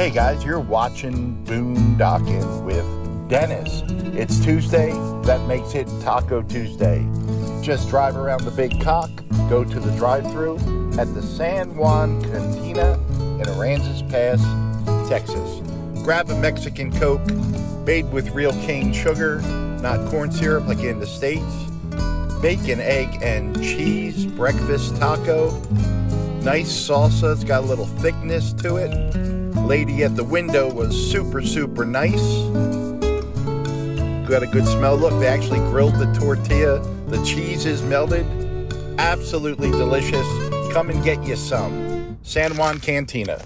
Hey guys, you're watching Boondocking with Dennis. It's Tuesday, that makes it Taco Tuesday. Just drive around the Big Cock, go to the drive-through at the San Juan Cantina in Aransas Pass, Texas. Grab a Mexican Coke made with real cane sugar, not corn syrup like in the States. Bacon, egg, and cheese breakfast taco. Nice salsa, it's got a little thickness to it. Lady at the window was super, super nice. Got a good smell. Look, they actually grilled the tortilla. The cheese is melted. Absolutely delicious. Come and get you some. San Juan Cantina.